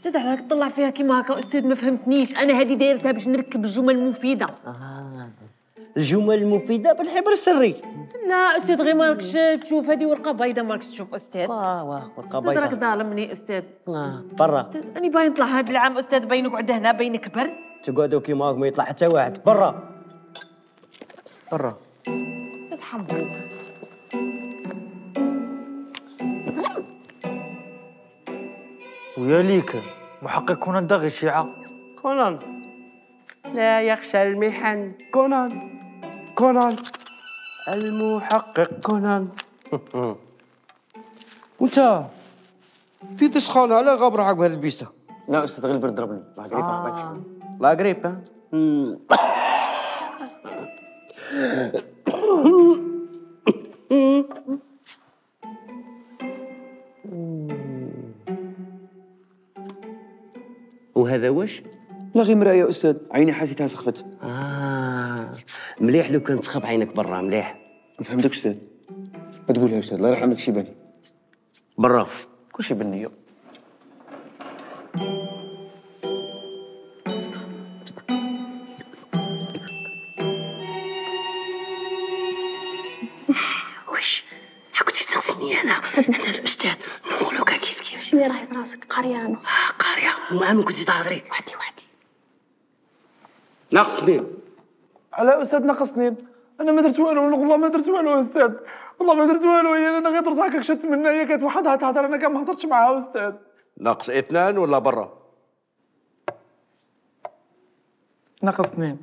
سيد علاك تطلع طلع فيها كيما هكا أستاذ ما فهمتنيش. أنا هذه دايرتها باش نركب الجمل المفيدة. آه. الجمل المفيدة بالحبر السري. لا أستاذ غير ما تشوف. هذه ورقة بيضاء ما تشوف أستاذ. واه واه ورقة بيضاء راك ظالمني أستاذ. آه برا. أنا باين نطلع هذا العام أستاذ باين نقعد هنا باين نكبر. تقعدوا كيما ما يطلع حتى واحد. برا. برا. أستاذ حمو. ويا ليك محقق كونان داغي الشيعة. كونان. لا يخشى المحن. كونان. كونان. المحقق كونان. وانت في تسخان على غاب روحك بهالبيسة لا أستاذ غير البرد ضربني الله قريب. الله قريب ها؟ مم. وهذا واش؟ لا غير مراية يا أستاذ. عيني حسيتها سخفت. آه. مليح لو كان تخاف عينك برا مليح. ما فهمتكش أستاذ. ما تقولها يا أستاذ الله يرحم لك شي بالي برا. كل شيء بالنية وش كنتي تغسلني أنا؟ أنا الأستاذ. نقول لك كيف كيف. شنو راهي في راسك من كنتي تهضري. وحدي وحدي ناقص اثنين على أستاذ ناقصني. أنا ما درت والو والله ما درت والو أستاذ. والله ما درت والو. هي أنا غير درت هكاك شدت منها. هي كانت وحدها تهضر. أنا كاع ما هضرتش معاها أستاذ. ناقص اثنان ولا برا؟ ناقص اثنين